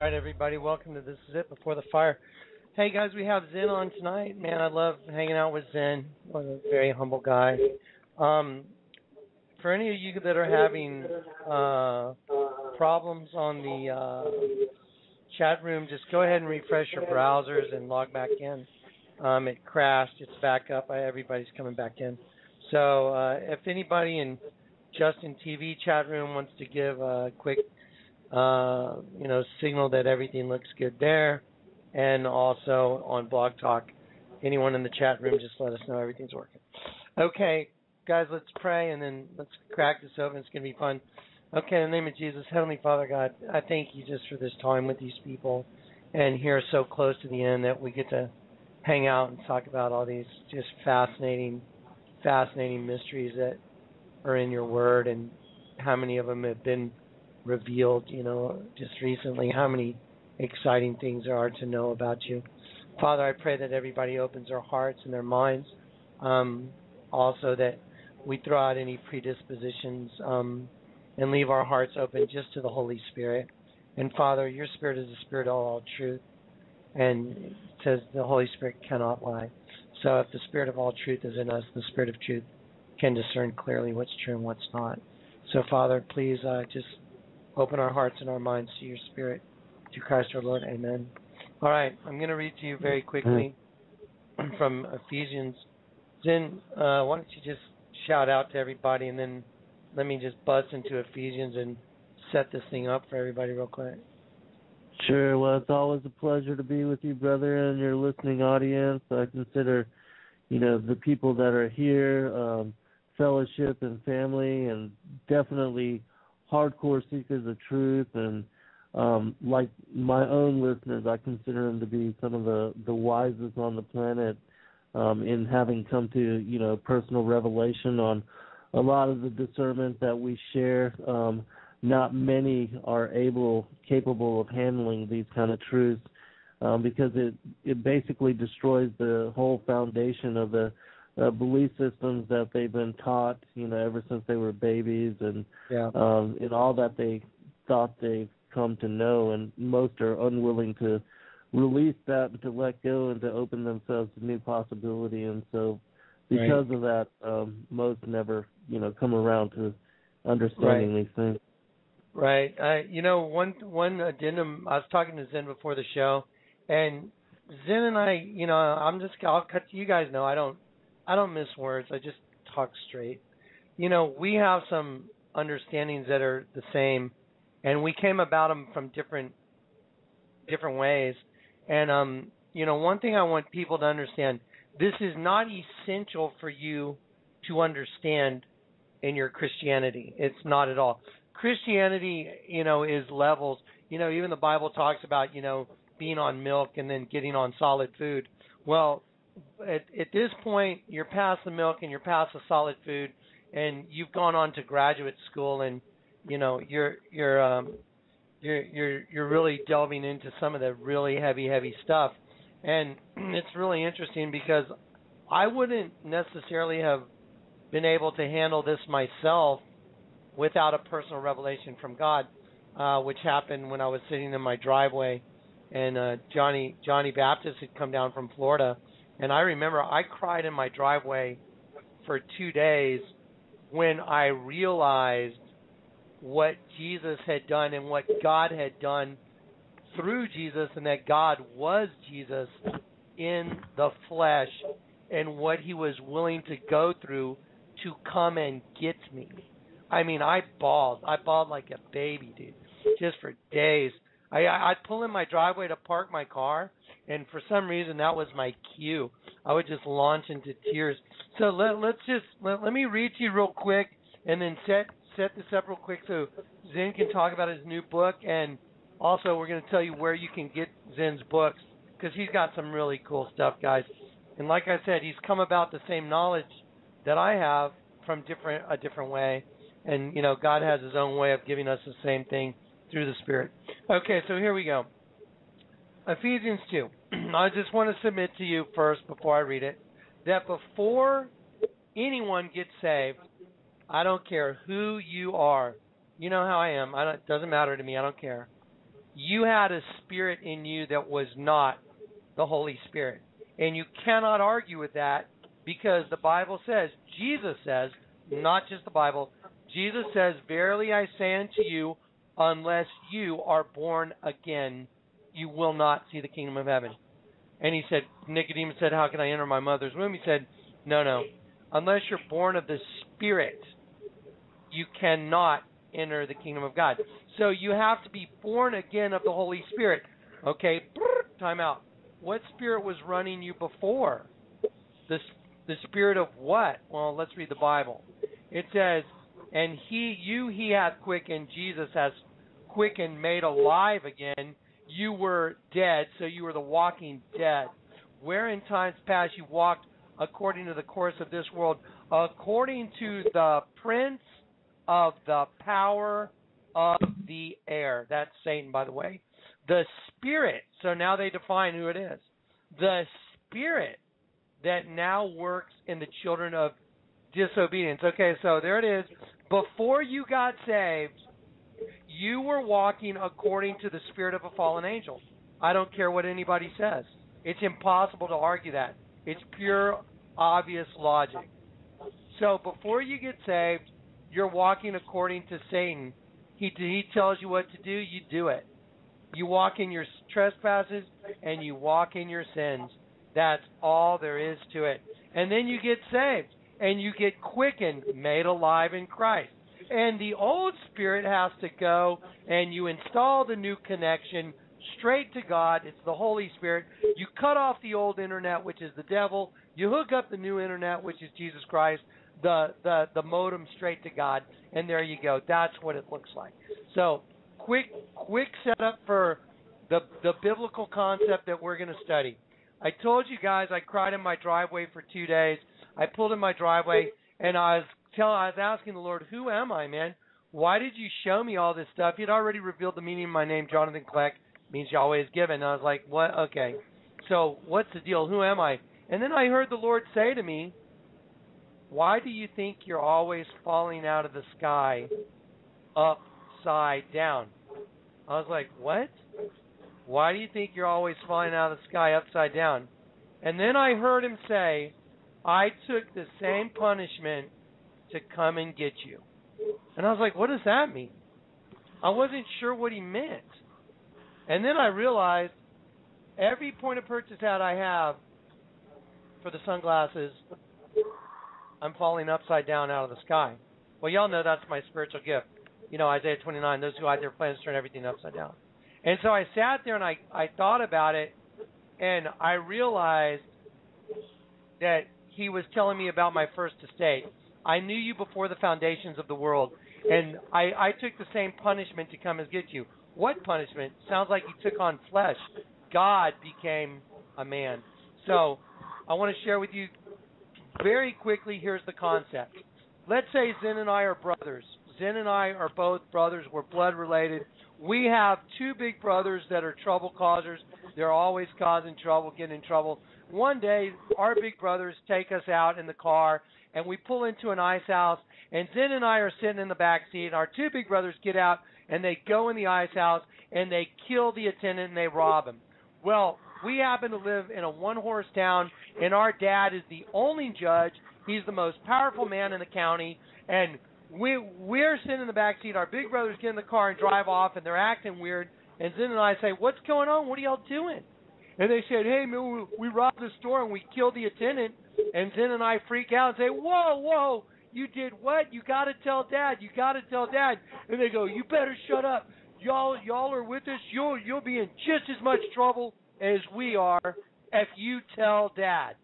All right, everybody, welcome to This Is It Before the Fire. Hey, guys, we have Zen on tonight. Man, I love hanging out with Zen. What a very humble guy. Um, for any of you that are having uh, problems on the uh, chat room, just go ahead and refresh your browsers and log back in. Um, it crashed. It's back up. Everybody's coming back in. So uh, if anybody in Justin TV chat room wants to give a quick uh, you know, signal that everything looks good there, and also on Blog Talk. Anyone in the chat room, just let us know everything's working. Okay, guys, let's pray and then let's crack this open. It's going to be fun. Okay, in the name of Jesus, Heavenly Father God, I thank you just for this time with these people and here so close to the end that we get to hang out and talk about all these just fascinating, fascinating mysteries that are in your word and how many of them have been revealed, you know, just recently how many exciting things there are to know about you. Father, I pray that everybody opens their hearts and their minds. Um, also, that we throw out any predispositions um, and leave our hearts open just to the Holy Spirit. And Father, your Spirit is the Spirit of all truth, and it says the Holy Spirit cannot lie. So, if the Spirit of all truth is in us, the Spirit of truth can discern clearly what's true and what's not. So, Father, please uh, just Open our hearts and our minds to your Spirit. To Christ our Lord. Amen. All right, I'm going to read to you very quickly from Ephesians. Then, uh, why don't you just shout out to everybody and then let me just bust into Ephesians and set this thing up for everybody real quick. Sure. Well, it's always a pleasure to be with you, brother, and your listening audience. I consider, you know, the people that are here, um, fellowship and family, and definitely hardcore seekers of truth and um like my own listeners I consider them to be some of the the wisest on the planet um in having come to you know personal revelation on a lot of the discernment that we share. Um not many are able capable of handling these kind of truths um because it it basically destroys the whole foundation of the uh, belief systems that they've been taught, you know, ever since they were babies, and yeah. um, and all that they thought they've come to know, and most are unwilling to release that, and to let go, and to open themselves to new possibility. And so, because right. of that, um, most never, you know, come around to understanding right. these things. Right. I, you know, one one addendum. I was talking to Zen before the show, and Zen and I, you know, I'm just I'll cut. You guys know I don't I don't miss words. I just talk straight. You know, we have some understandings that are the same, and we came about them from different different ways. And um, you know, one thing I want people to understand: this is not essential for you to understand in your Christianity. It's not at all. Christianity, you know, is levels. You know, even the Bible talks about, you know, being on milk and then getting on solid food. Well, at, at this point, you're past the milk and you're past the solid food, and you've gone on to graduate school, and you know you're you're um, you're you're you're really delving into some of the really heavy heavy stuff, and it's really interesting because I wouldn't necessarily have been able to handle this myself without a personal revelation from God, uh, which happened when I was sitting in my driveway, and uh, Johnny Johnny Baptist had come down from Florida and I remember I cried in my driveway for two days when I realized what Jesus had done and what God had done through Jesus, and that God was Jesus in the flesh and what he was willing to go through to come and get me. I mean, I bawled. I bawled like a baby, dude, just for days. I I'd pull in my driveway to park my car, and for some reason that was my cue. I would just launch into tears. So let let's just let, let me read to you real quick, and then set set this up real quick so Zen can talk about his new book, and also we're going to tell you where you can get Zen's books because he's got some really cool stuff, guys. And like I said, he's come about the same knowledge that I have from different a different way, and you know God has His own way of giving us the same thing through the Spirit. Okay, so here we go. Ephesians 2. I just want to submit to you first before I read it that before anyone gets saved, I don't care who you are. You know how I am. I it doesn't matter to me. I don't care. you had a spirit in you that was not the Holy Spirit. And you cannot argue with that because the Bible says, Jesus says, not just the Bible, Jesus says, Verily I say unto you, unless you are born again, you will not see the kingdom of heaven. And he said, Nicodemus said, How can I enter my mother's womb? He said, No, no. Unless you're born of the Spirit, you cannot enter the kingdom of God. So you have to be born again of the Holy Spirit. Okay, time out. What spirit was running you before? The the spirit of what? Well, let's read the Bible. It says, "And he, you, he hath quickened. Jesus has quickened, made alive again. You were dead, so you were the walking dead. Where in times past you walked according to the course of this world, according to the prince of the power of the air. That's Satan, by the way. The spirit. So now they define who it is. The spirit that now works in the children of disobedience. Okay, so there it is. Before you got saved, you were walking according to the spirit of a fallen angel. I don't care what anybody says. It's impossible to argue that. It's pure, obvious logic. So before you get saved, you're walking according to Satan. He he tells you what to do, you do it. You walk in your trespasses and you walk in your sins. That's all there is to it. And then you get saved and you get quickened, made alive in Christ. And the old spirit has to go and you install the new connection straight to God. It's the Holy Spirit. You cut off the old internet, which is the devil. You hook up the new internet, which is Jesus Christ the the the modem straight to God, and there you go. That's what it looks like. So, quick quick setup for the the biblical concept that we're going to study. I told you guys I cried in my driveway for two days. I pulled in my driveway and I was telling I was asking the Lord, "Who am I, man? Why did you show me all this stuff? He'd already revealed the meaning of my name, Jonathan Kleck, means Yahweh is given." And I was like, "What? Okay. So what's the deal? Who am I?" And then I heard the Lord say to me, why do you think you're always falling out of the sky upside down? I was like, What? Why do you think you're always falling out of the sky upside down? And then I heard him say, I took the same punishment to come and get you. And I was like, What does that mean? I wasn't sure what he meant. And then I realized every point of purchase ad I have for the sunglasses I'm falling upside down out of the sky. Well, y'all know that's my spiritual gift. You know, Isaiah 29, those who hide their plans turn everything upside down. And so I sat there and I, I thought about it, and I realized that he was telling me about my first estate. I knew you before the foundations of the world, and I, I took the same punishment to come and get you. What punishment? Sounds like you took on flesh. God became a man. So I want to share with you very quickly, here's the concept. Let's say Zen and I are brothers. Zen and I are both brothers. We're blood related. We have two big brothers that are trouble causers. They're always causing trouble, getting in trouble. One day, our big brothers take us out in the car, and we pull into an ice house. And Zen and I are sitting in the back seat. And our two big brothers get out, and they go in the ice house, and they kill the attendant, and they rob him. Well, we happen to live in a one horse town, and our dad is the only judge. He's the most powerful man in the county, and we we're sitting in the back seat. Our big brothers get in the car and drive off, and they're acting weird. And Zen and I say, "What's going on? What are y'all doing?" And they said, "Hey, man, we, we robbed the store and we killed the attendant." And Zen and I freak out and say, "Whoa, whoa! You did what? You got to tell Dad. You got to tell Dad." And they go, "You better shut up. Y'all, y'all are with us. You'll you'll be in just as much trouble as we are if you tell dad.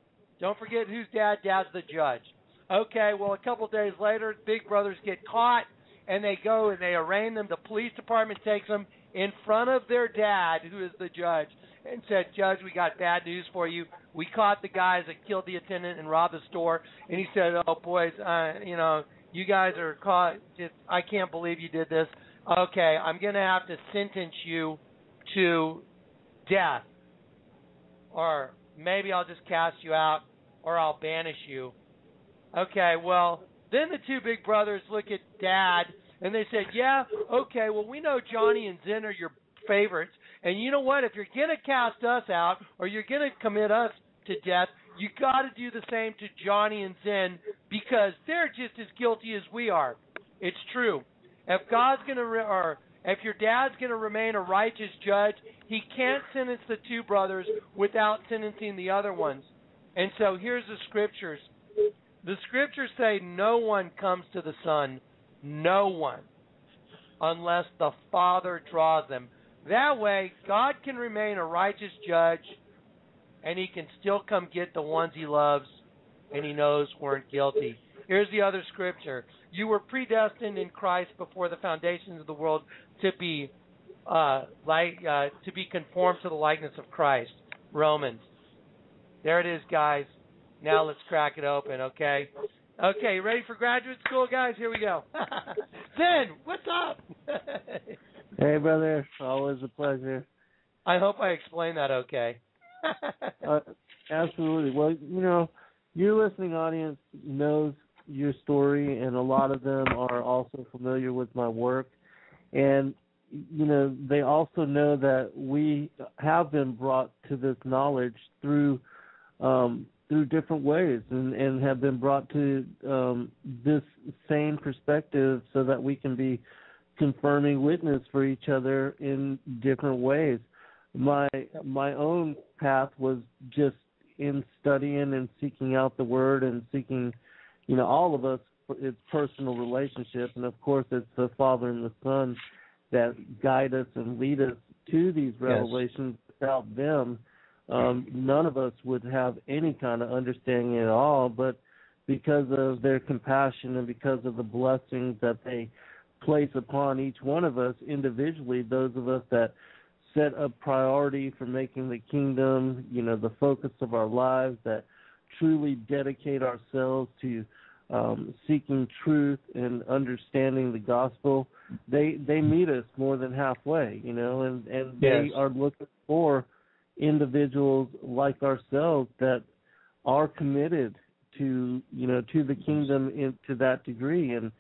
Don't forget who's dad? Dad's the judge. Okay, well, a couple days later, big brothers get caught and they go and they arraign them. The police department takes them in front of their dad, who is the judge, and said, Judge, we got bad news for you. We caught the guys that killed the attendant and robbed the store. And he said, Oh, boys, uh, you know, you guys are caught. Just, I can't believe you did this. Okay, I'm going to have to sentence you to death or maybe I'll just cast you out, or I'll banish you. Okay, well, then the two big brothers look at Dad and they said, Yeah, okay, well, we know Johnny and Zen are your favorites. And you know what? If you're going to cast us out or you're going to commit us to death, you got to do the same to Johnny and Zen because they're just as guilty as we are. It's true. If God's going to, re- or if your dad's going to remain a righteous judge, he can't sentence the two brothers without sentencing the other ones. And so here's the scriptures. The scriptures say no one comes to the Son, no one, unless the Father draws them. That way, God can remain a righteous judge and he can still come get the ones he loves and he knows weren't guilty. Here's the other scripture. You were predestined in Christ before the foundations of the world to be uh, like uh, to be conformed to the likeness of Christ. Romans. There it is, guys. Now let's crack it open, okay? Okay, ready for graduate school, guys? Here we go. Zen, what's up? hey, brother. Always a pleasure. I hope I explained that okay. uh, absolutely. Well, you know, your listening audience knows your story, and a lot of them are also familiar with my work. And, you know, they also know that we have been brought to this knowledge through um, through different ways and, and have been brought to um, this same perspective so that we can be confirming witness for each other in different ways. My my own path was just in studying and seeking out the word and seeking you know all of us it's personal relationship. And of course it's the father and the son that guide us and lead us to these revelations yes. without them. Um none of us would have any kind of understanding at all but because of their compassion and because of the blessings that they place upon each one of us individually those of us that set a priority for making the kingdom, you know, the focus of our lives, that truly dedicate ourselves to um, seeking truth and understanding the gospel, they they meet us more than halfway, you know, and and yes. they are looking for individuals like ourselves that are committed to you know to the kingdom in, to that degree and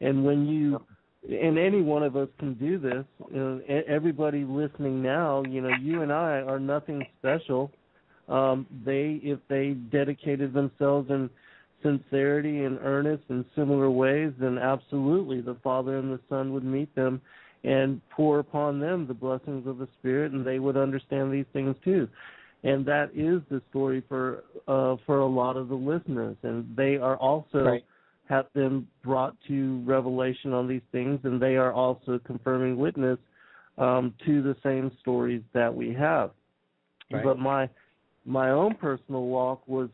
and when you and any one of us can do this. You know, everybody listening now, you know, you and I are nothing special. Um, they, if they dedicated themselves in sincerity and earnest in similar ways, then absolutely the Father and the Son would meet them and pour upon them the blessings of the Spirit, and they would understand these things too. And that is the story for uh, for a lot of the listeners, and they are also. Right have been brought to revelation on these things, and they are also confirming witness um, to the same stories that we have. Right. But my my own personal walk was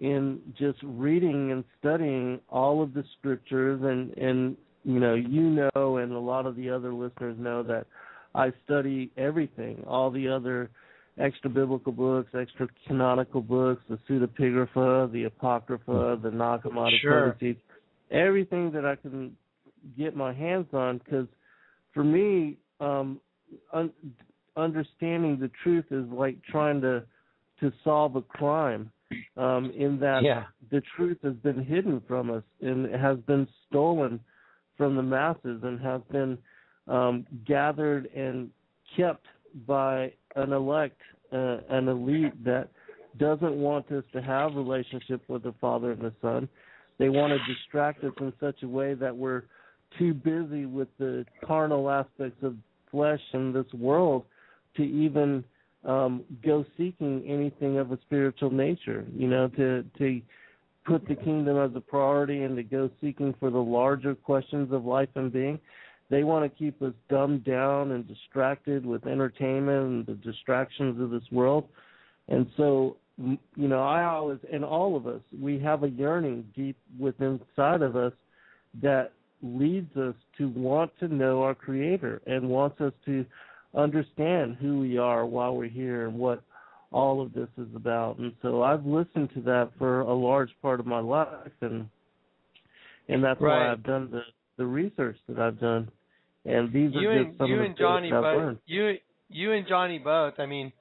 in just reading and studying all of the scriptures, and and you know you know, and a lot of the other listeners know that I study everything, all the other extra biblical books, extra canonical books, the pseudepigrapha, the apocrypha, the Nag Hammadi sure. Everything that I can get my hands on because for me um un- understanding the truth is like trying to to solve a crime um in that yeah. the truth has been hidden from us and has been stolen from the masses and has been um gathered and kept by an elect uh, an elite that doesn't want us to have relationship with the father and the son they want to distract us in such a way that we're too busy with the carnal aspects of flesh and this world to even um, go seeking anything of a spiritual nature. You know, to to put the kingdom as a priority and to go seeking for the larger questions of life and being. They want to keep us dumbed down and distracted with entertainment and the distractions of this world. And so you know, I always, and all of us, we have a yearning deep within inside of us that leads us to want to know our Creator and wants us to understand who we are while we're here and what all of this is about. And so I've listened to that for a large part of my life, and and that's right. why I've done the the research that I've done. And these you are and, just some you of the and Johnny I've both. learned. You you and Johnny both. I mean,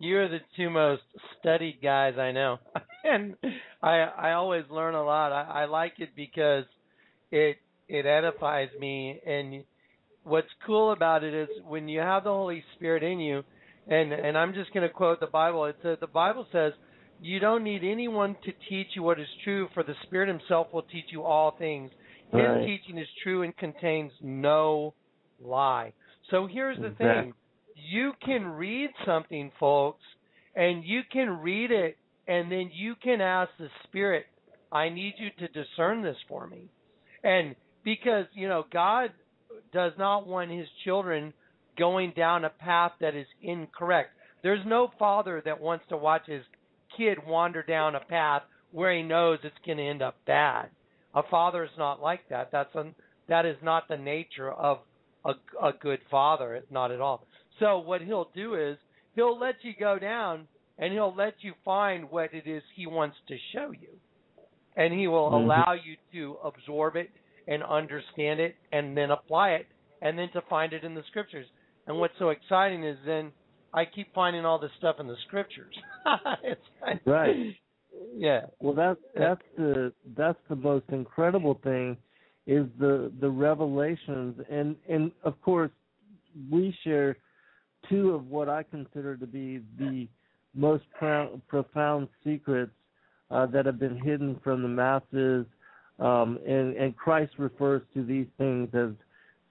you're the two most studied guys I know, and I I always learn a lot. I, I like it because it it edifies me, and what's cool about it is when you have the Holy Spirit in you, and and I'm just going to quote the Bible. It says uh, the Bible says you don't need anyone to teach you what is true, for the Spirit Himself will teach you all things. His Right. teaching is true and contains no lie. So here's the Exactly. thing: you can read something, folks, and you can read it, and then you can ask the Spirit, "I need you to discern this for me," and because you know God does not want His children going down a path that is incorrect. There's no father that wants to watch his kid wander down a path where he knows it's going to end up bad. A father is not like that. That's un, that is not the nature of a, a good father. Not at all. So what he'll do is he'll let you go down and he'll let you find what it is he wants to show you. And he will Mhm. allow you to absorb it and understand it and then apply it and then to find it in the scriptures. And what's so exciting is then I keep finding all this stuff in the scriptures. it's like, Right. Yeah. Well, that's that's the that's the most incredible thing, is the the revelations, and and of course, we share two of what I consider to be the most pro- profound secrets uh, that have been hidden from the masses, um, and and Christ refers to these things as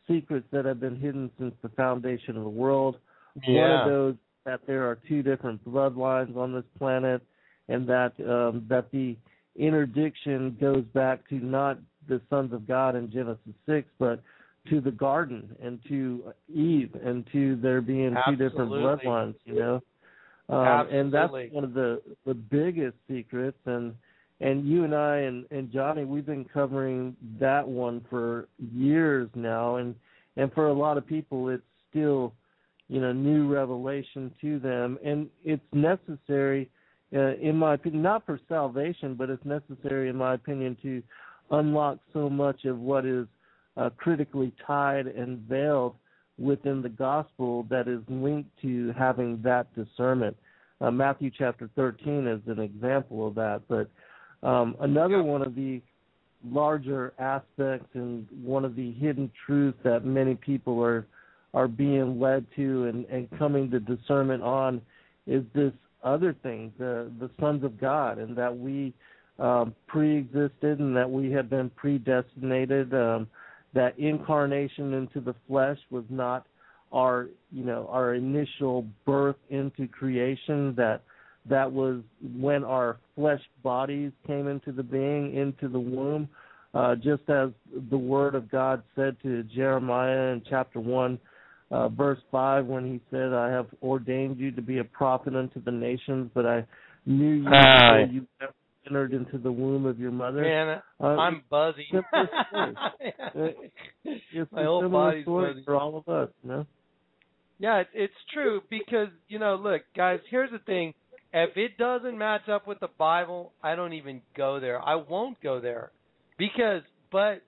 secrets that have been hidden since the foundation of the world. One of those that there are two different bloodlines on this planet, and that um, that the interdiction goes back to not the sons of God in Genesis six, but to the garden and to Eve and to there being two different bloodlines. You know, um, and that's one of the the biggest secrets. And and you and I and and Johnny, we've been covering that one for years now, and and for a lot of people, it's still you know new revelation to them, and it's necessary, uh, in my opinion, not for salvation, but it's necessary, in my opinion, to unlock so much of what is uh, critically tied and veiled within the gospel that is linked to having that discernment. Uh, Matthew chapter 13 is an example of that, but um, another one of the larger aspects and one of the hidden truths that many people are are being led to and, and coming to discernment on is this other thing, the the sons of God, and that we um, pre-existed and that we have been predestinated. Um, that incarnation into the flesh was not our you know our initial birth into creation. That that was when our flesh bodies came into the being, into the womb. Uh, just as the word of God said to Jeremiah in chapter one, uh, verse five, when he said, "I have ordained you to be a prophet unto the nations, but I knew you before you entered into the womb of your mother." Man, Uh, I'm buzzing. it's My whole body's buzzing. for all of us, you know. Yeah, it's, it's true because you know, look, guys. Here's the thing: if it doesn't match up with the Bible, I don't even go there. I won't go there because, but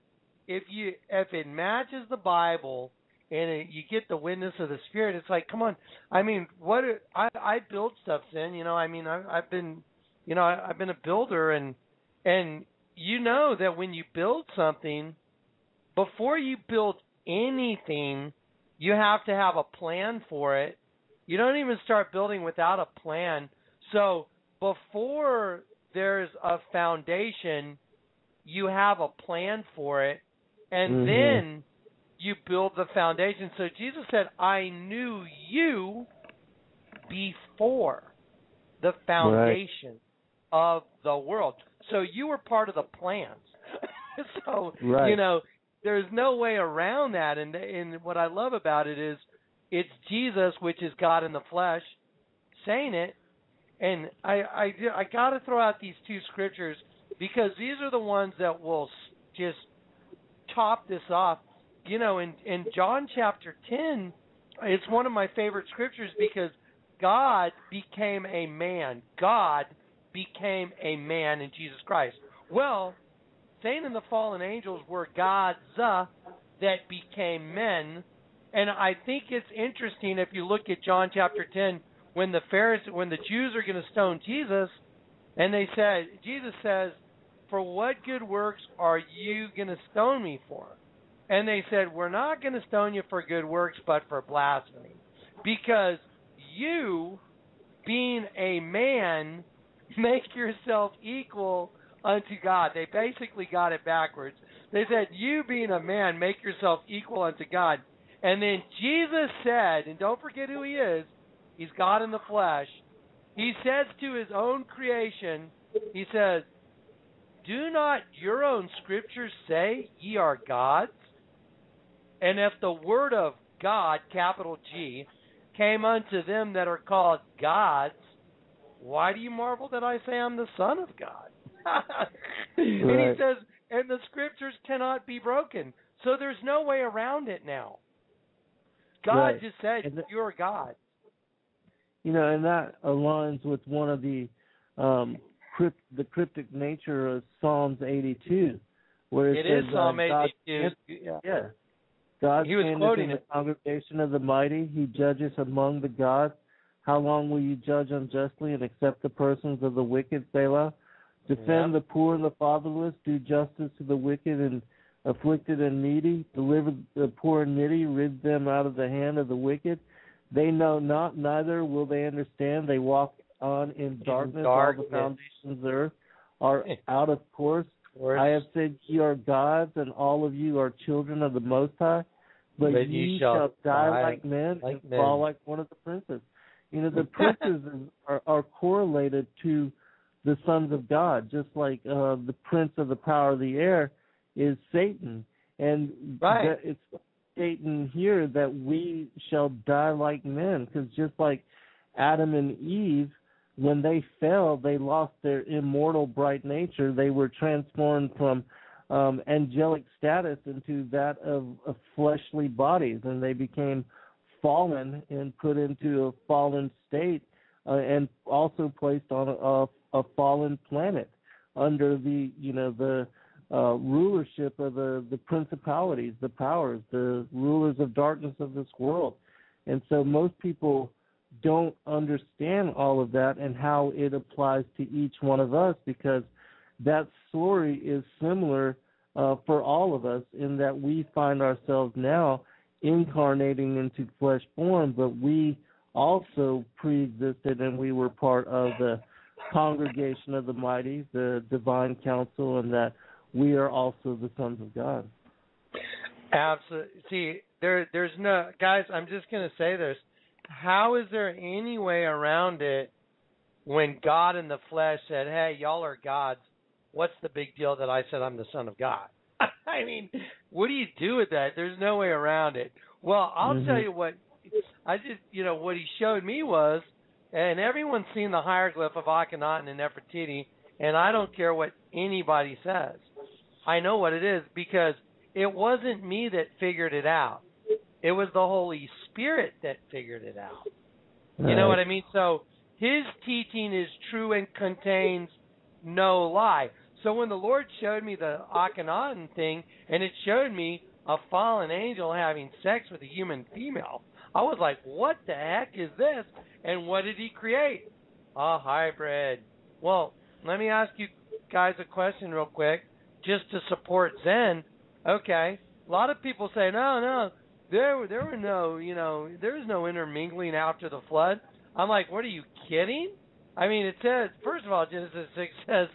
if you if it matches the Bible and it, you get the witness of the Spirit, it's like, come on. I mean, what I I build stuff in. You know, I mean, I, I've been, you know, I, I've been a builder and and you know that when you build something, before you build anything you have to have a plan for it. You don't even start building without a plan. So before there's a foundation, you have a plan for it, and Mhm. then you build the foundation. So Jesus said, I knew you before the foundation of the world. So you were part of the plans. so Right. you know, there's no way around that and and what I love about it is it's Jesus which is God in the flesh saying it and I I I got to throw out these two scriptures because these are the ones that will just top this off. You know, in in John chapter 10, it's one of my favorite scriptures because God became a man. God became a man in Jesus Christ. Well, Satan and the fallen angels were gods uh, that became men, and I think it's interesting if you look at John chapter 10 when the Pharisees, when the Jews are going to stone Jesus, and they said, Jesus says, "For what good works are you going to stone me for?" and they said, We're not going to stone you for good works, but for blasphemy. Because you, being a man, make yourself equal unto God. They basically got it backwards. They said, You being a man, make yourself equal unto God. And then Jesus said, and don't forget who he is, he's God in the flesh. He says to his own creation, He says, Do not your own scriptures say ye are gods? And if the word of God, capital G, came unto them that are called gods, why do you marvel that I say I'm the Son of God? and Right. he says, and the scriptures cannot be broken. So there's no way around it now. God Right. just said, the- You're God. you know, and that aligns with one of the um crypt, the cryptic nature of Psalms 82, where it, It is says, Psalm uh, God 82. Yeah. Yeah. God He was quoting in the it. congregation of the mighty. He judges among the gods. How long will you judge unjustly and accept the persons of the wicked, Selah? Defend Yeah. the poor and the fatherless. Do justice to the wicked and afflicted and needy. Deliver the poor and needy. Rid them out of the hand of the wicked. They know not, neither will they understand. They walk on in darkness. All the foundations of the earth are out of course. Words. I have said ye are gods, and all of you are children of the Most High. But, But ye ye shall, shall die die like men like and men. fall like one of the princes. You know, the princes are, are correlated to the sons of God, just like uh, the prince of the power of the air is Satan. And Right. it's Satan here that we shall die like men, because just like Adam and Eve, when they fell, they lost their immortal bright nature. They were transformed from um, angelic status into that of, of fleshly bodies, and they became fallen and put into a fallen state, uh, and also placed on a, a, fallen planet under the you know the uh, rulership of the the principalities, the powers, the rulers of darkness of this world, and so most people don't understand all of that and how it applies to each one of us because that story is similar uh, for all of us in that we find ourselves now incarnating into flesh form, but we also pre-existed and we were part of the congregation of the mighty, the divine council, and that we are also the sons of God. Absolutely. See, there, there's no guys. I'm just gonna say this. How is there any way around it when God in the flesh said, "Hey, y'all are gods. What's the big deal that I said I'm the son of God?" I mean, what do you do with that? There's no way around it. Well, I'll Mhm. tell you what. I just, you know, what he showed me was, and everyone's seen the hieroglyph of Akhenaten and Nefertiti, and I don't care what anybody says. I know what it is because it wasn't me that figured it out. It was the Holy Spirit that figured it out. You know what I mean? So his teaching is true and contains no lie. So when the Lord showed me the Akhenaten thing, and it showed me a fallen angel having sex with a human female, I was like, what the heck is this? And what did he create? A hybrid. Well, let me ask you guys a question real quick, just to support Zen. Okay, a lot of people say, no, no, there, there were no, you know, there was no intermingling after the flood. I'm like, what are you kidding? I mean, it says, first of all, Genesis 6 says,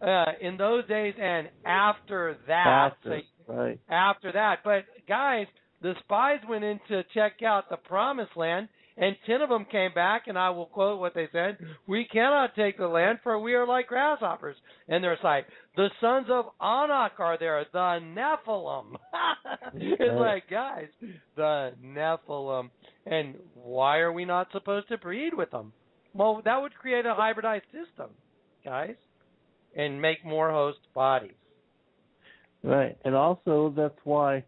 uh, in those days and after that. After, So right. after that. But guys, the spies went in to check out the promised land, and ten of them came back, and I will quote what they said: "We cannot take the land, for we are like grasshoppers." In their sight, the sons of Anak are there, the Nephilim. it's Right. like, guys, the Nephilim, and why are we not supposed to breed with them? Well, that would create a hybridized system, guys, and make more host bodies. Right, and also that's why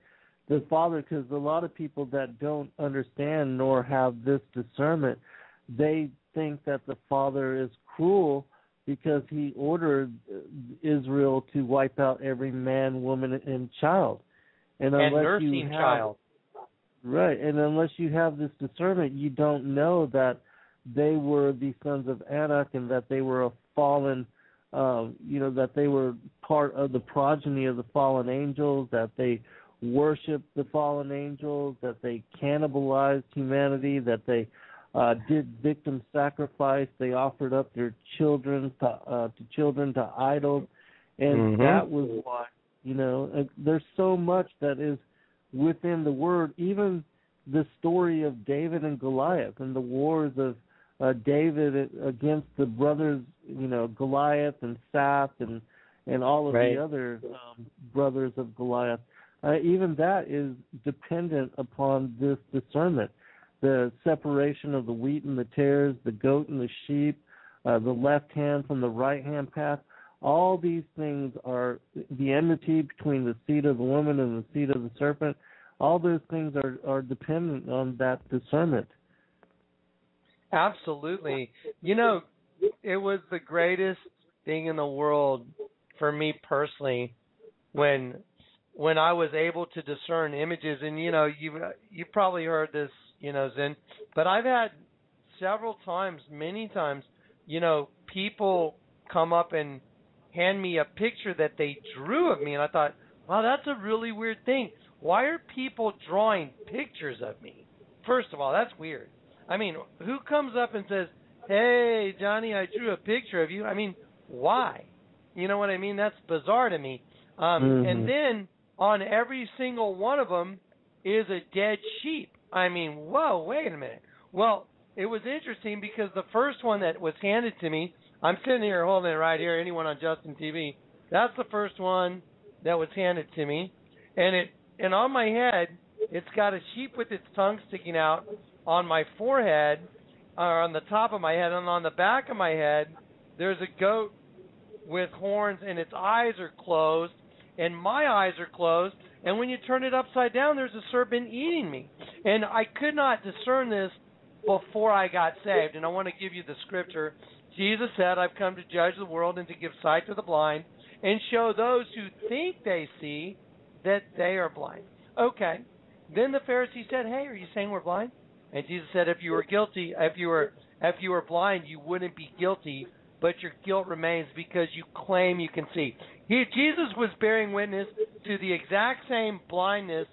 the Father, because a lot of people that don't understand nor have this discernment, they think that the Father is cruel because he ordered Israel to wipe out every man, woman, and child. And and unless you have, child. Right, and unless you have this discernment, you don't know that they were the sons of Anak and that they were a fallen, um, you know, that they were part of the progeny of the fallen angels, that they worshiped the fallen angels, that they cannibalized humanity, that they uh, did victim sacrifice. They offered up their children to uh, to children to idols, and Mhm. that was why. You know, uh, there's so much that is within the word. Even the story of David and Goliath and the wars of uh, David against the brothers, you know, Goliath and Sath and and all of Right. the other um, brothers of Goliath. Uh, even that is dependent upon this discernment the separation of the wheat and the tares, the goat and the sheep, uh, the left hand from the right hand path. All these things are the enmity between the seed of the woman and the seed of the serpent. All those things are, are dependent on that discernment. Absolutely. You know, it was the greatest thing in the world for me personally when when I was able to discern images. And you know you you probably heard this you know Zen but I've had several times many times you know people come up and hand me a picture that they drew of me. And I thought wow that's a really weird thing. Why are people drawing pictures of me? First of all that's weird I mean who comes up and says hey Johnny I drew a picture of you I mean why you know what I mean that's bizarre to me um Mhm. and then on every single one of them is a dead sheep. I mean, whoa, wait a minute. Well, it was interesting because the first one that was handed to me, I'm sitting here holding it right here. Anyone on Justin TV, that's the first one that was handed to me, and it and on my head, it's got a sheep with its tongue sticking out on my forehead, or on the top of my head, and on the back of my head, there's a goat with horns, and its eyes are closed, and my eyes are closed. And when you turn it upside down, there's a serpent eating me. And I could not discern this before I got saved. And I want to give you the scripture. Jesus said, I've come to judge the world and to give sight to the blind and show those who think they see that they are blind. Okay. Then the Pharisee said, Hey, are you saying we're blind? And Jesus said, If you were guilty, if you were if you were blind, you wouldn't be guilty, but your guilt remains because you claim you can see. He, Jesus was bearing witness to the exact same blindness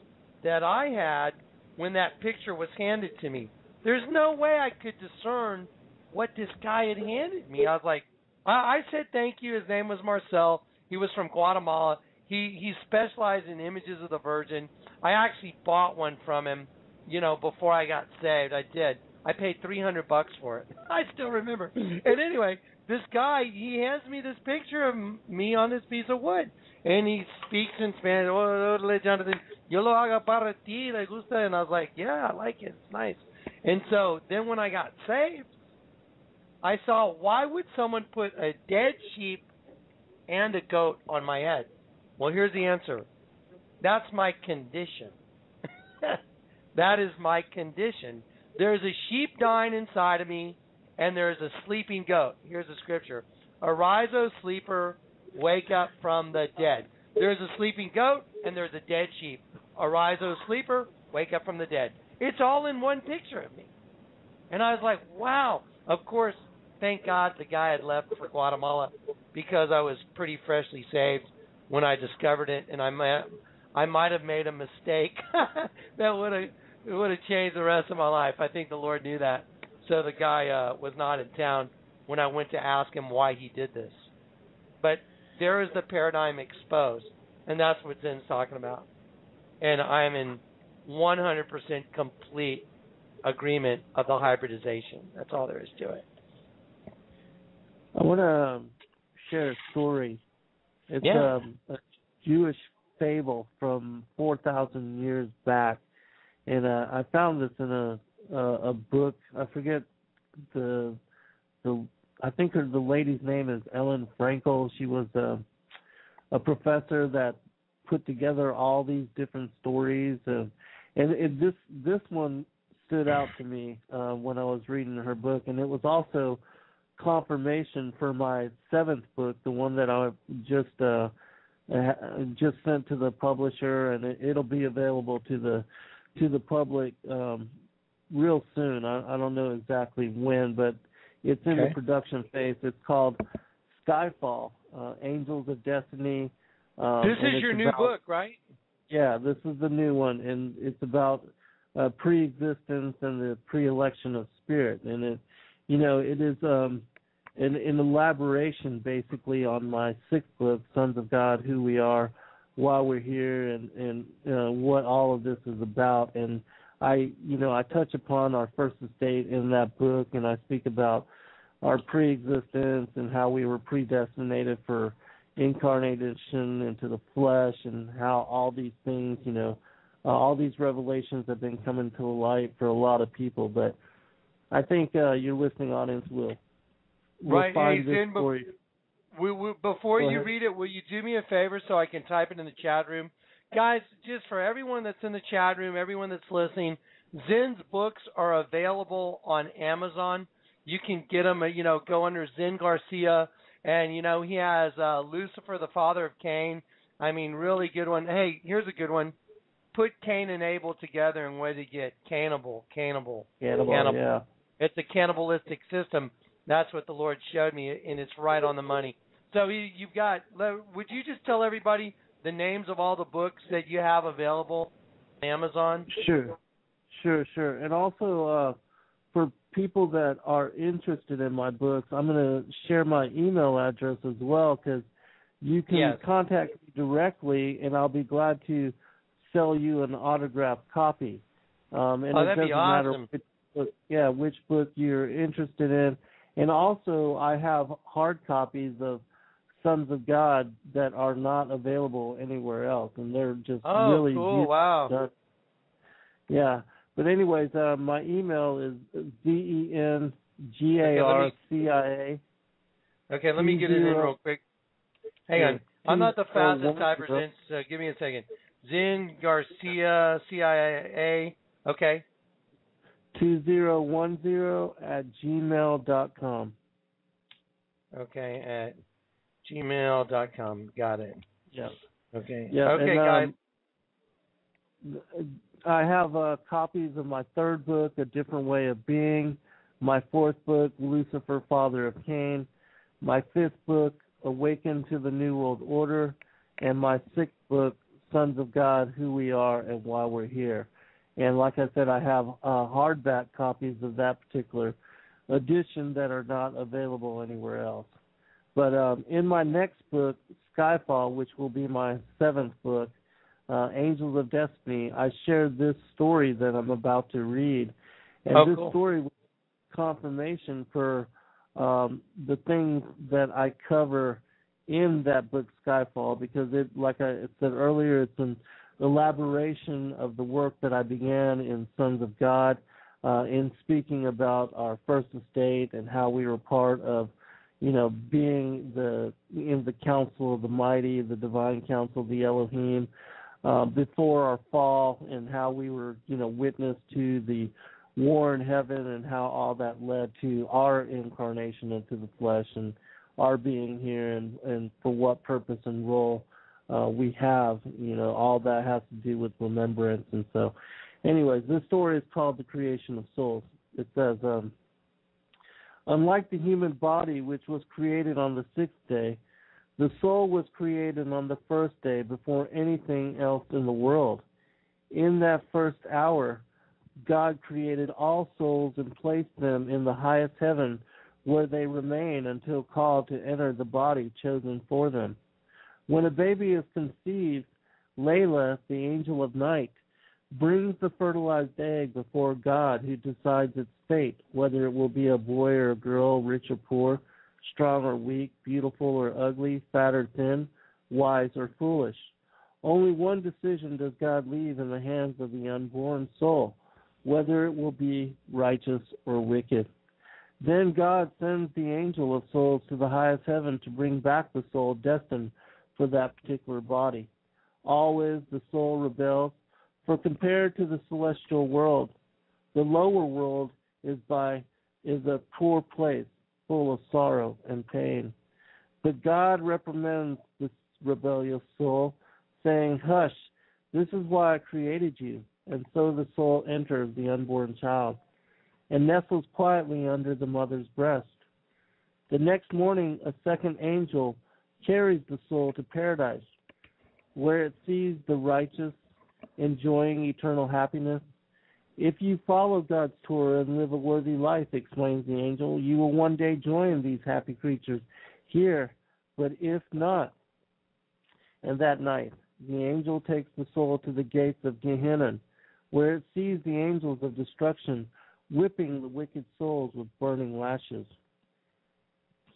that I had when that picture was handed to me. There's no way I could discern what this guy had handed me. I was like, I, I said thank you. His name was Marcel. He was from Guatemala. He he specialized in images of the Virgin. I actually bought one from him, you know, before I got saved. I did. I paid three hundred bucks for it. I still remember. And anyway, this guy he hands me this picture of me on this piece of wood, and he speaks in Spanish. Oh, oh, Jonathan, yo lo haga para ti, le gusta, and I was like, yeah, I like it. It's nice. And so then when I got saved, I saw why would someone put a dead sheep and a goat on my head? Well, here's the answer. That's my condition. that is my condition. There's a sheep dying inside of me, and there's a sleeping goat. Here's the scripture Arise, O sleeper, wake up from the dead. There's a sleeping goat, and there's a dead sheep. Arise, O sleeper, wake up from the dead. It's all in one picture of me. And I was like, wow. Of course, thank God the guy had left for Guatemala because I was pretty freshly saved when I discovered it, and I might, I might have made a mistake that would have it would have changed the rest of my life. I think the Lord knew that. So the guy uh, was not in town when I went to ask him why he did this. But there is the paradigm exposed, and that's what Zen's talking about. And I am in 100% complete agreement of the hybridization. That's all there is to it. I want to share a story. It's Yeah. um, a Jewish fable from 4,000 years back, and uh, I found this in a a, a book. I forget the the. I think her, the lady's name is Ellen Frankel. She was a a professor that put together all these different stories, of, and this this one stood out to me uh, when I was reading her book, and it was also confirmation for my seventh book, the one that I just uh, uh, just sent to the publisher, and it, it'll be available to the to the public um, real soon. I, I don't know exactly when, but it's in Okay. the production phase. It's called Skyfall: uh, Angels of Destiny. Um, this is your new book, right? Yeah, this is the new one, and it's about uh, pre-existence and the pre-election of spirit, and it, you know, it is um, an, an elaboration basically on my sixth book, Sons of God, who we are, why we're here, and and uh, what all of this is about. And I, you know, I touch upon our first estate in that book, and I speak about our pre-existence and how we were predestinated for incarnation into the flesh, and how all these things, you know, uh, all these revelations have been coming to light for a lot of people. But I think uh, your listening audience will will right. find this Zen, story. Before you read it, will you do me a favor so I can type it in the chat room? Guys, just for everyone that's in the chat room, everyone that's listening, Zen's books are available on Amazon. You can get them, uh, you know, go under Zen Garcia, and you know he has uh, Lucifer, the father of Cain. I mean, really good one. Hey, here's a good one. Put Cain and Abel together, and what do you get? Cannibal, cannibal. Cannibal, Cannibal. yeah. It's a cannibalistic system. That's what the Lord showed me, and it's right on the money. So you, you've got. Would you just tell everybody the names of all the books that you have available on Amazon? Sure, sure, sure. And also, uh, for people that are interested in my books, I'm going to share my email address as well because you can Yes. contact me directly, and I'll be glad to sell you an autographed copy. Um, and Oh, it doesn't matter awesome. which book, yeah, which book you're interested in. And also, I have hard copies of Sons of God that are not available anywhere else, and they're just Oh, really cool! Wow. Yeah. But anyways, uh, my email is Z E N G A R C I A. Okay, let me get it in real quick. Hang on. I'm not the fastest typer, so give me a second. Zen Garcia, CIA. Okay. Two zero one zero at gmail dot com. Okay, at gmail.com. Got it. Yeah. Okay. Yeah. okay, and, guys. um, I have uh, copies of my third book, A Different Way of Being, my fourth book, Lucifer, Father of Cain, my fifth book, Awaken to the New World Order, and my sixth book, Sons of God, Who We Are and Why We're Here. And like I said, I have uh, hardback copies of that particular edition that are not available anywhere else. But um, in my next book, Skyfall, which will be my seventh book, uh, Angels of Destiny, I share this story that I'm about to read. And Oh, this cool. story was confirmation for um, the things that I cover in that book, Skyfall, because it, like I said earlier, it's an elaboration of the work that I began in Sons of God, uh, in speaking about our first estate and how we were part of, you know, being the in the council of the mighty, the divine council, the Elohim, uh, before our fall, and how we were, you know, witness to the war in heaven, and how all that led to our incarnation into the flesh and our being here, and and for what purpose and role uh, we have. You know, all that has to do with remembrance, and so. Anyways, this story is called The Creation of Souls. It says, um, Unlike the human body, which was created on the sixth day, the soul was created on the first day before anything else in the world. In that first hour, God created all souls and placed them in the highest heaven where they remain until called to enter the body chosen for them. When a baby is conceived, Layla, the angel of night, brings the fertilized egg before God, who decides its fate, whether it will be a boy or a girl, rich or poor, strong or weak, beautiful or ugly, fat or thin, wise or foolish. Only one decision does God leave in the hands of the unborn soul, whether it will be righteous or wicked. Then God sends the angel of souls to the highest heaven to bring back the soul destined for that particular body. Always the soul rebels, for compared to the celestial world, the lower world is by is a poor place, full of sorrow and pain. But God reprimands this rebellious soul, saying, Hush, this is why I created you. And so the soul enters the unborn child and nestles quietly under the mother's breast. The next morning, a second angel carries the soul to paradise, where it sees the righteous, enjoying eternal happiness? If you follow God's Torah and live a worthy life, explains the angel, you will one day join these happy creatures here. But if not, and that night, the angel takes the soul to the gates of Gehenna, where it sees the angels of destruction whipping the wicked souls with burning lashes.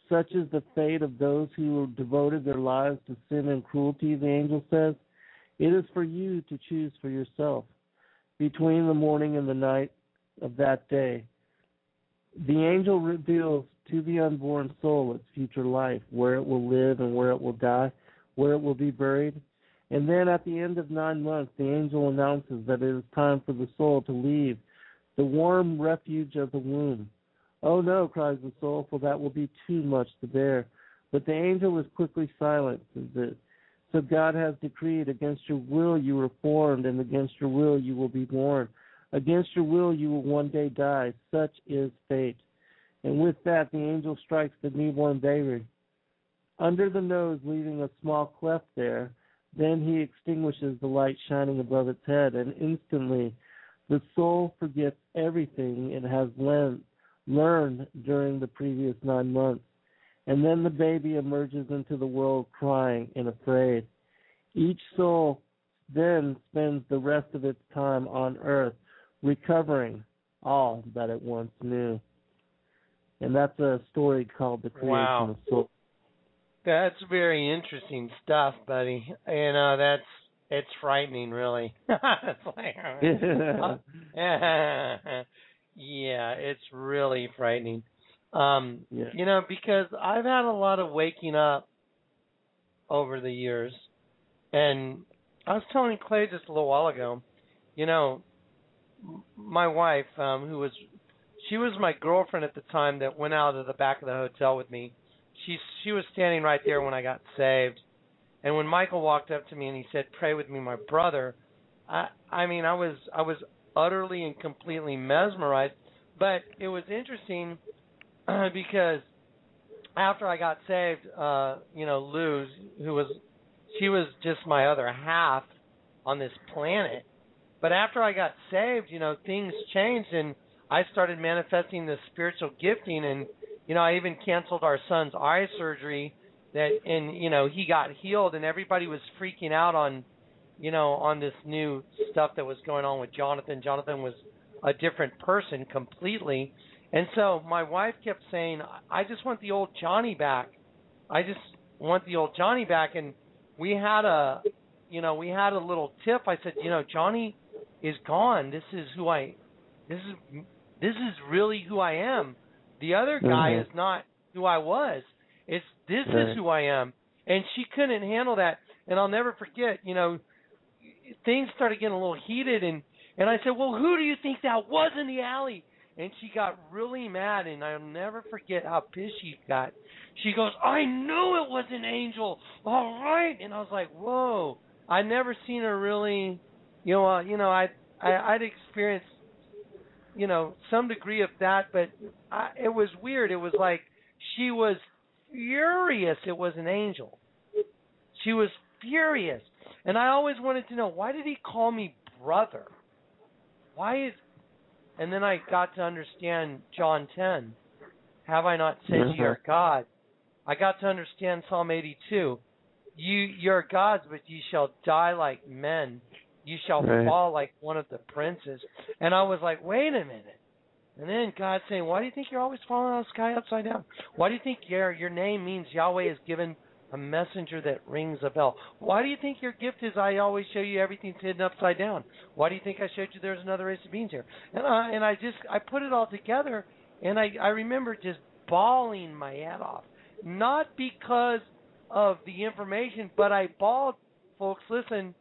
Such is the fate of those who devoted their lives to sin and cruelty, the angel says. It is for you to choose for yourself between the morning and the night of that day. The angel reveals to the unborn soul its future life, where it will live and where it will die, where it will be buried. And then at the end of nine months, the angel announces that it is time for the soul to leave the warm refuge of the womb. Oh no, cries the soul, for that will be too much to bear. But the angel is quickly silent. So God has decreed, against your will you were formed, and against your will you will be born. Against your will you will one day die. Such is fate. And with that, the angel strikes the newborn baby under the nose, leaving a small cleft there. Then he extinguishes the light shining above its head, and instantly the soul forgets everything it has learned, learned during the previous nine months. And then the baby emerges into the world crying and afraid. Each soul then spends the rest of its time on earth recovering all that it once knew. And that's a story called The Creation wow. of Soul. That's very interesting stuff, buddy. You know, that's it's frightening, really. it's like, uh, yeah, it's really frightening. Um, yeah. You know, because I've had a lot of waking up over the years, and I was telling Clay just a little while ago. You know, my wife, um, who was she was my girlfriend at the time that went out of the back of the hotel with me. She she was standing right there when I got saved and when Michael walked up to me and he said, "Pray with me, my brother," I I mean, I was I was utterly and completely mesmerized. But it was interesting because after I got saved, uh, you know, Luz, who was she was just my other half on this planet. But after I got saved, you know, things changed and I started manifesting the spiritual gifting and you know, I even canceled our son's eye surgery that and you know he got healed and everybody was freaking out on you know on this new stuff that was going on with Jonathan. Jonathan was a different person completely. And so my wife kept saying, "I just want the old Johnny back. I just want the old Johnny back." And we had a, you know, we had a little tip. I said, "You know, Johnny is gone. This is who I, this is this is really who I am. The other guy mm-hmm. is not who I was. It's this right. is who I am, and she couldn't handle that. And I'll never forget. You know, things started getting a little heated, and and I said, "Well, who do you think that was in the alley?" And she got really mad, and I'll never forget how pissed she got. She goes, "I knew it was an angel, all right." And I was like, "Whoa!" I never seen her really, you know, uh, you know, I, I I'd experienced, you know, some degree of that, but I, it was weird. It was like she was furious it was an angel. She was furious. And I always wanted to know why did he call me brother? Why is and then I got to understand John 10. Have I not said mm-hmm. you are God? I got to understand Psalm 82. You you're gods, but you shall die like men. You shall right. fall like one of the princes. And I was like, wait a minute. And then God saying, Why do you think you're always falling out of the sky upside down? Why do you think your your name means Yahweh is given a messenger that rings a bell? Why do you think your gift is I always show you everything's hidden upside down? Why do you think I showed you there's another race of beings here? And I and I just I put it all together and I, I remember just bawling my head off. Not because of the information, but I bawled, folks, listen,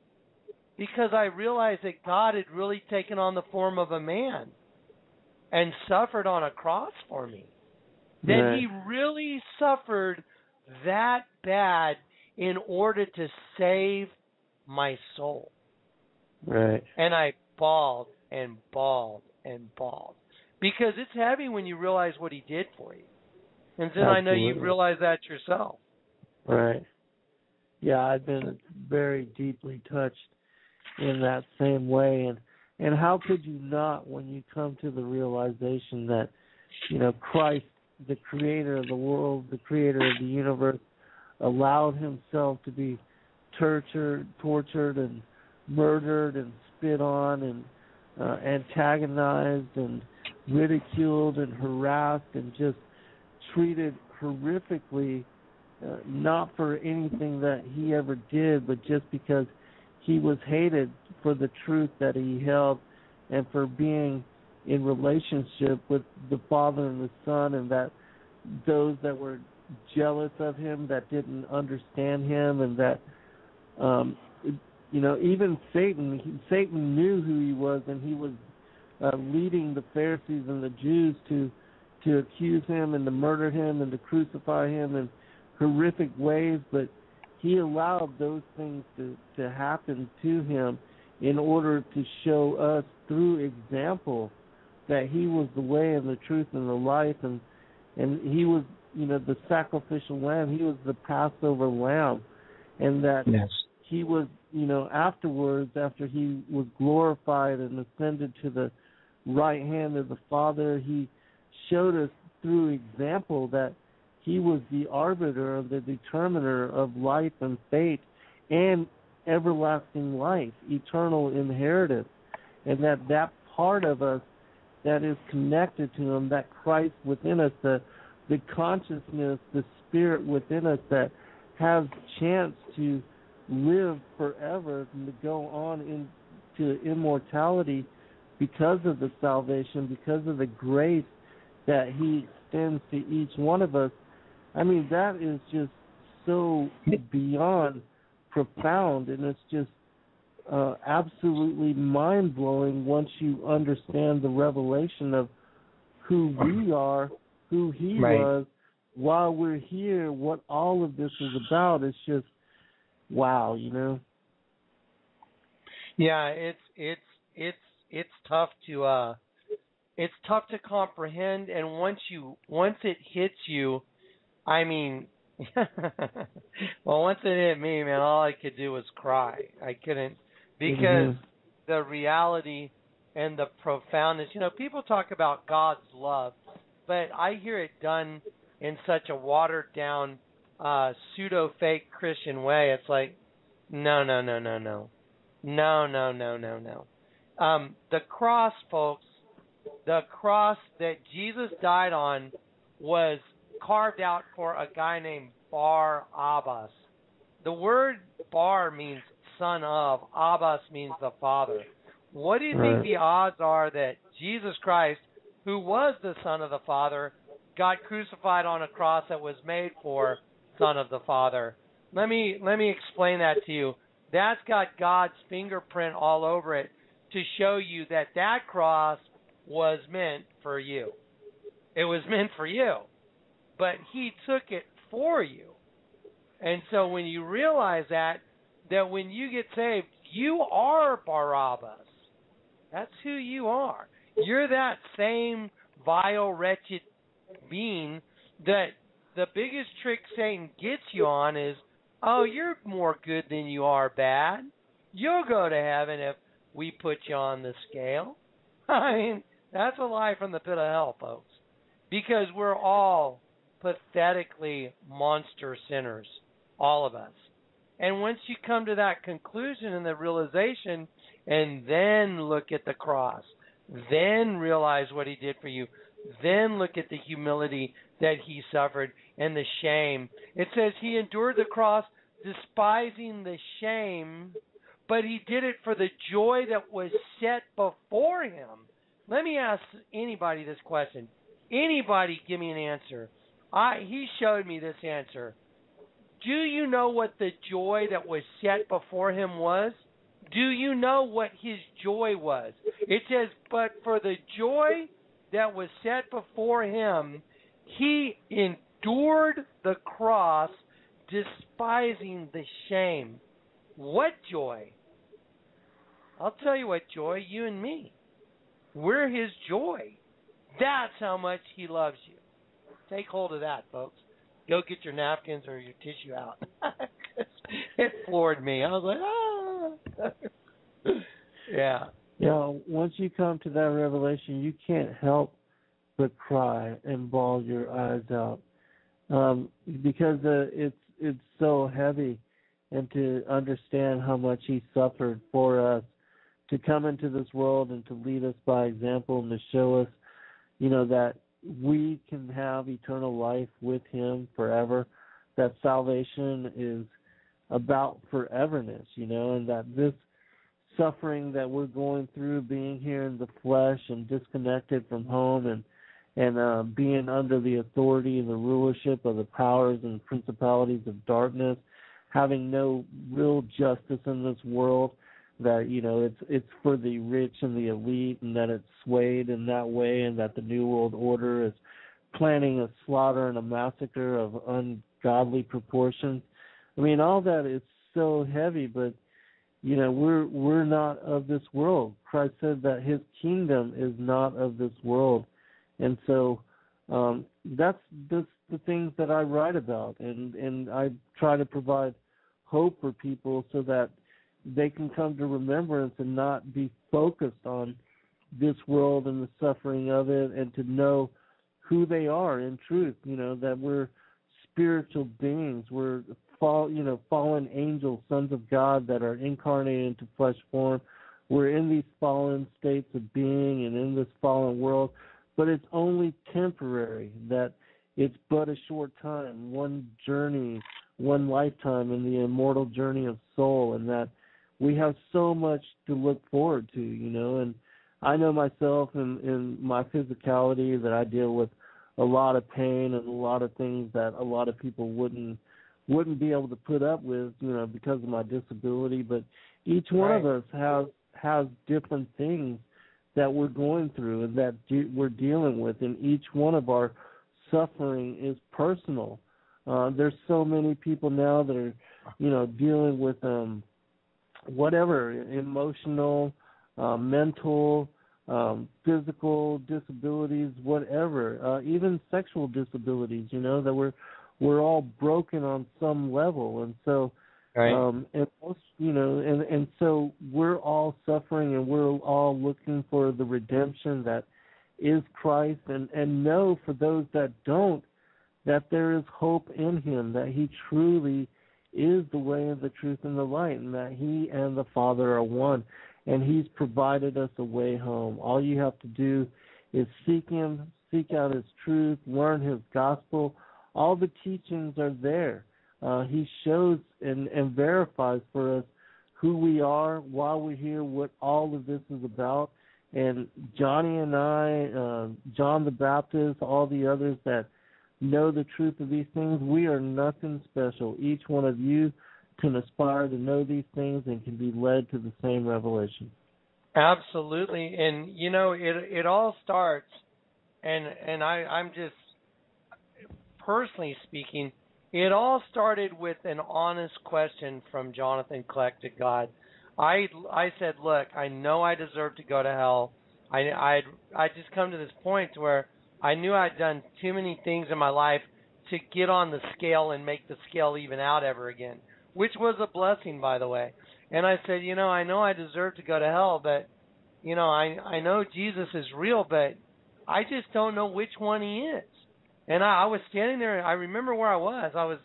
because I realized that God had really taken on the form of a man and suffered on a cross for me. Then right. he really suffered that bad in order to save my soul. Right. And I bawled and bawled and bawled. Because it's heavy when you realize what he did for you. And then Absolutely. I know you realize that yourself. Right. Yeah, I've been very deeply touched in that same way and and how could you not when you come to the realization that you know Christ the creator of the world the creator of the universe allowed himself to be tortured tortured and murdered and spit on and uh, antagonized and ridiculed and harassed and just treated horrifically uh, not for anything that he ever did but just because he was hated for the truth that he held and for being in relationship with the father and the son and that those that were jealous of him that didn't understand him and that um you know even satan satan knew who he was and he was uh, leading the pharisees and the jews to to accuse him and to murder him and to crucify him in horrific ways but he allowed those things to to happen to him in order to show us through example that he was the way and the truth and the life and and he was you know the sacrificial lamb. He was the passover lamb. And that yes. he was you know afterwards after he was glorified and ascended to the right hand of the father he showed us through example that he was the arbiter and the determiner of life and fate and everlasting life eternal inheritance. And that that part of us that is connected to him that christ within us the the consciousness the spirit within us that has chance to live forever and to go on into immortality because of the salvation because of the grace that he extends to each one of us. I mean that is just so beyond profound and it's just uh, absolutely mind blowing once you understand the revelation of who we are, who He Right. was, while we're here. What all of this is about It's just wow, you know. Yeah, it's it's it's it's tough to uh it's tough to comprehend and once you once it hits you, I mean well once it hit me, man, all I could do was cry. I couldn't because Mhm. the reality and the profoundness, you know, people talk about God's love, but I hear it done in such a watered down uh pseudo fake Christian way. It's like no, no, no, no, no. No, no, no, no, no. Um, the cross, folks, the cross that Jesus died on was carved out for a guy named Bar Abbas. The word Bar means son of, Abbas means the father. What do you Right. think the odds are that Jesus Christ, who was the son of the father, got crucified on a cross that was made for son of the father? Let me let me explain that to you. That's got God's fingerprint all over it to show you that that cross was meant for you. It was meant for you. But he took it for you. And so when you realize that that when you get saved, you are Barabbas. That's who you are. You're that same vile, wretched being that the biggest trick Satan gets you on is, oh, you're more good than you are bad. You'll go to heaven if we put you on the scale. I mean, that's a lie from the pit of hell, folks. Because we're all pathetically monster sinners, all of us. And once you come to that conclusion and the realization, and then look at the cross, then realize what he did for you, then look at the humility that he suffered and the shame. It says he endured the cross despising the shame, but he did it for the joy that was set before him. Let me ask anybody this question. Anybody give me an answer. I he showed me this answer. Do you know what the joy that was set before him was? Do you know what his joy was? It says, But for the joy that was set before him, he endured the cross, despising the shame. What joy? I'll tell you what joy, you and me. We're his joy. That's how much he loves you. Take hold of that, folks. Go get your napkins or your tissue out. it floored me. I was like, ah. yeah. You know, once you come to that revelation, you can't help but cry and bawl your eyes out um, because uh, it's it's so heavy, and to understand how much He suffered for us to come into this world and to lead us by example and to show us, you know, that we can have eternal life with Him forever. That salvation is about foreverness, you know, and that this suffering that we're going through, being here in the flesh and disconnected from home and and uh, being under the authority and the rulership of the powers and principalities of darkness, having no real justice in this world, that you know it's it's for the rich and the elite, and that it's swayed in that way, and that the new world order is planning a slaughter and a massacre of ungodly proportions. I mean, all that is so heavy, but you know we're we're not of this world. Christ said that His kingdom is not of this world and so um, that's the the things that I write about, and and I try to provide hope for people so that they can come to remembrance and not be focused on this world and the suffering of it, and to know who they are in truth. You know that we're spiritual beings. We're fall, you know, fallen angels, sons of God that are incarnated into flesh form. We're in these fallen states of being and in this fallen world but it's only temporary, that it's but a short time, one journey, one lifetime in the immortal journey of soul, and that we have so much to look forward to, you know. And I know myself and, in my physicality that I deal with a lot of pain and a lot of things that a lot of people wouldn't wouldn't be able to put up with, you know, because of my disability. But each one right. of us has has different things that we're going through and that de- we're dealing with, and each one of our suffering is personal. Uh, there's so many people now that are, you know, dealing with um, whatever emotional, uh, mental, um, physical disabilities, whatever, uh, even sexual disabilities. You know that we're we're all broken on some level, and so Right. Um, and most, you know, and and so we're all suffering, and we're all looking for the redemption that is Christ, and and know for those that don't that there is hope in Him, that He truly is the way of the truth and the light, and that He and the Father are one, and He's provided us a way home. All you have to do is seek Him, seek out His truth, learn His gospel. All the teachings are there uh, he shows and, and verifies for us who we are, why we're here, what all of this is about. And Johnny and I, uh, John the Baptist, all the others that know the truth of these things, we are nothing special. Each one of you can aspire to know these things and can be led to the same revelation. Absolutely, and you know it. It all starts, and and I I'm just personally speaking it all started with an honest question from Jonathan Kleck to God. I I said, look, I know I deserve to go to hell. I I I just come to this point where I knew I'd done too many things in my life to get on the scale and make the scale even out ever again, which was a blessing, by the way. And I said, you know, I know I deserve to go to hell, but you know, I I know Jesus is real, but I just don't know which one he is. And I, I was standing there. I remember where I was. I was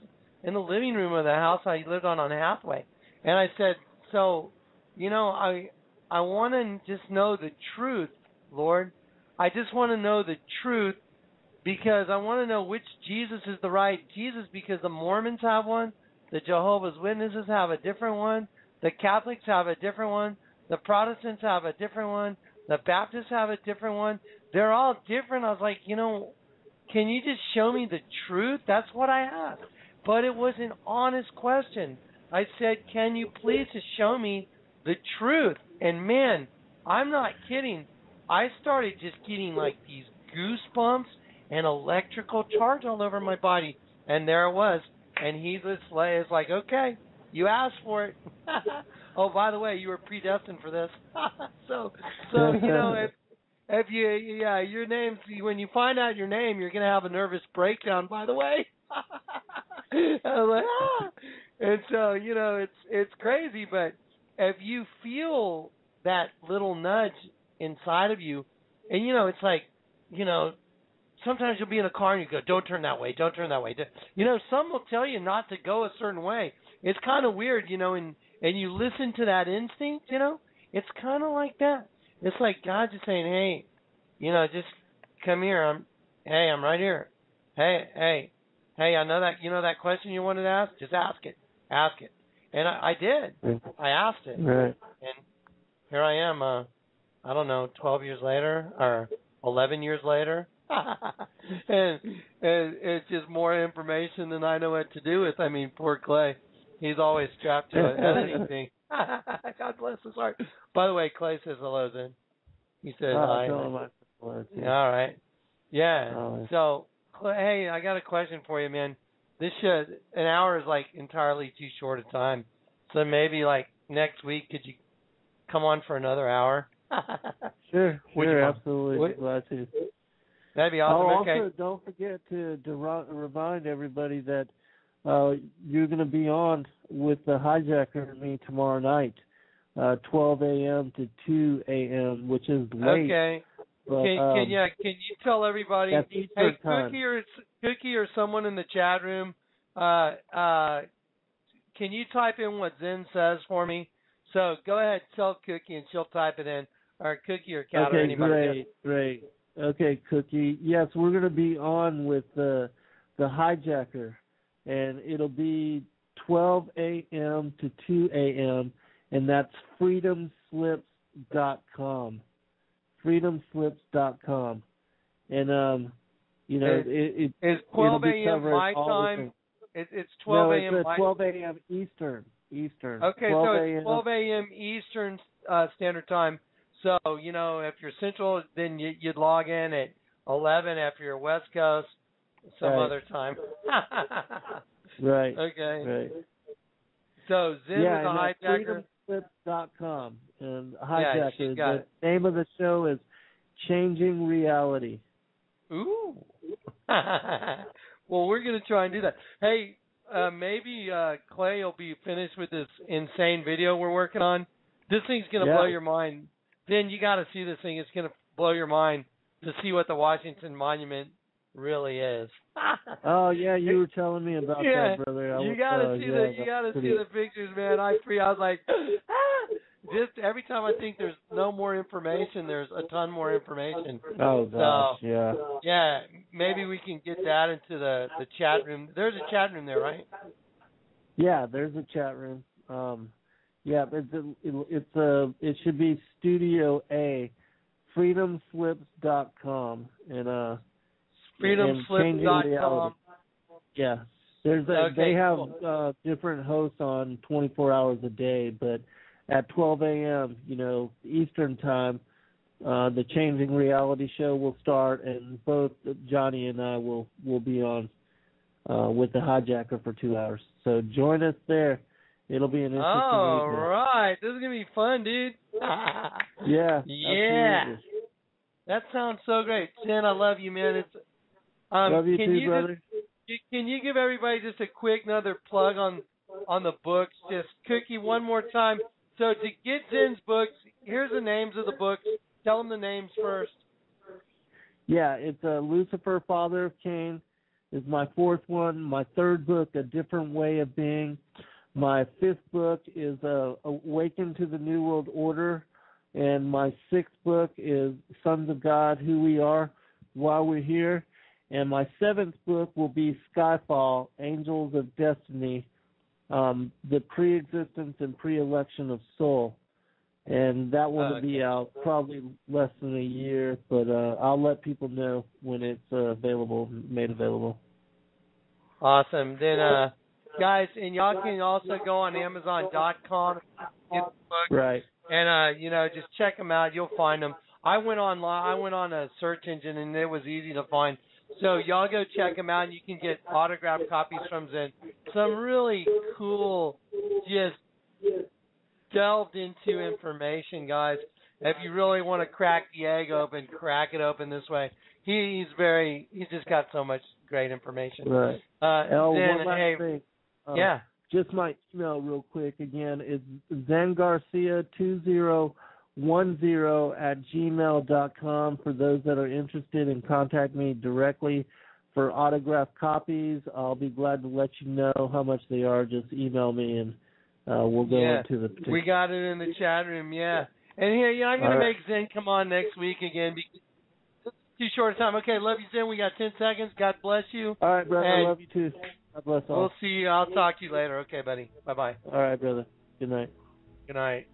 in the living room of the house I lived on on Hathaway, and I said, "So, you know, I I want to just know the truth, Lord. I just want to know the truth because I want to know which Jesus is the right Jesus because the Mormons have one, the Jehovah's Witnesses have a different one, the Catholics have a different one, the Protestants have a different one, the Baptists have a different one. They're all different. I was like, you know, can you just show me the truth? That's what I asked. But it was an honest question. I said, Can you please just show me the truth? And man, I'm not kidding. I started just getting like these goosebumps and electrical charge all over my body. And there it was. And he just is like, Okay, you asked for it. oh, by the way, you were predestined for this. so so you know if if you yeah your name when you find out your name you're gonna have a nervous breakdown by the way like ah and so you know it's it's crazy but if you feel that little nudge inside of you, and you know, it's like, you know, sometimes you'll be in a car and you go, "Don't turn that way, don't turn that way." You know, some will tell you not to go a certain way. It's kind of weird, you know, and and you listen to that instinct, you know. It's kind of like that. It's like God just saying, "Hey, you know, just come here. I'm, hey, I'm right here. Hey, hey, hey. I know that you know that question you wanted to ask. Just ask it. Ask it." And I, I did. I asked it. Right. And here I am. Uh, I don't know, 12 years later or 11 years later. and, and it's just more information than I know what to do with. I mean, poor Clay. He's always strapped to an editing. God bless his heart. By the way, Clay says hello. Then he says oh, hi. tell said. All right. Yeah. Oh, So, Clay, hey, I got a question for you, man. This should an hour is like entirely too short a time. So maybe like next week, could you come on for another hour? Sure, Would sure, absolutely. Would- Glad to. That'd be awesome. oh, okay. also, don't forget to, to remind everybody that uh, you're going to be on with the hijacker and me tomorrow night, uh, 12 a.m. to 2 a.m., which is late. Okay. But, can, um, can yeah? Can you tell everybody? Hey, time. Cookie or Cookie or someone in the chat room, uh, uh, can you type in what Zen says for me? So go ahead, tell Cookie, and she'll type it in, or Cookie or Cat or Okay, anybody. great, great. Okay, Cookie. Yes, we're going to be on with the the hijacker, and it'll be 12 a.m. to 2 a.m. and that's freedomslips.com. Freedomslips.com, and um, you know, Is- it, it Is it'll 12 be a.m. my time? It, it's 12 no, a.m. it's my uh, 12 a.m. Eastern. Eastern. Okay, 12 so it's 12 a.m. Eastern uh, Standard Time. So you know, if you're Central, then you, you'd log in at 11. After you're West Coast, some Right. other time. Right. okay. Right. So Zen yeah, was a hijacker. freedomslips.com. And Yeah, hijacker. got the it. name of the show is Changing Reality. Ooh. well, we're gonna try and do that. Hey, uh, maybe uh, Clay will be finished with this insane video we're working on. This thing's gonna Yeah. blow your mind. Then you got to see this thing. It's gonna blow your mind to see what the Washington Monument really is. Oh yeah, you were telling me about Yeah, that, brother. I you gotta uh, see yeah, the you gotta pretty- see the pictures, man. I free. I was like, ah! just every time I think there's no more information, there's a ton more information. Oh gosh, So- yeah. Yeah, maybe we can get that into the the chat room. There's a chat room there, right? Yeah, there's a chat room. Um, yeah, it's a, it's a it should be Studio A, freedomslips.com, and uh, and changing reality. Freedomslip.com. Yeah, there's a, Okay, they have cool. uh, different hosts on 24 hours a day, but at 12 a.m. you know Eastern time, uh, the Changing Reality show will start, and both Johnny and I will will be on uh, with the hijacker for two hours. So join us there. It'll be an interesting All evening. right, this is gonna be fun, dude. Yeah. Yeah. absolutely. that sounds so great, Zen. I love you, man. It's um, Love you can too, you brother. Just, can you give everybody just a quick another plug on on the books? Just Cookie one more time. So to get Zen's books, here's the names of the books. Tell them the names first. Yeah, it's uh, Lucifer, Father of Cain, is my fourth one. My third book, A Different Way of Being. My fifth book is uh, Awaken to the New World Order, and my sixth book is Sons of God: Who We Are While We're Here. And my seventh book will be Skyfall: Angels of Destiny, um, the pre-existence and pre-election of soul. And that one will be out probably less than a year, but uh, I'll let people know when it's uh, available, made available. Awesome. Then, uh, guys, and y'all can also go on Amazon.com, get the book, Right. and uh, you know, just check them out. You'll find them. I went online. I went on a search engine, and it was easy to find. So y'all go check them out, and you can get autographed copies from Zen. Some really cool, just delved into information, guys. If you really want to crack the egg open, crack it open this way. He, he's very. He's just got so much great information. Right. Uh, Oh, Zen, hey, thing. Um, yeah. just my email real quick again is zengarcia2010 at gmail dot com for those that are interested and contact me directly for autographed copies. I'll be glad to let you know how much they are. Just email me and uh, we'll go Yeah. into the. We got it in the chat room, yeah. And here, yeah, I'm gonna All right. make Zen come on next week again because too short a time. Okay, love you, Zen. We got ten seconds. God bless you. All right, brother. Hey. I love you too. God bless all. We'll see you. I'll talk to you later. Okay, buddy. Bye bye. All right, brother. Good night. Good night.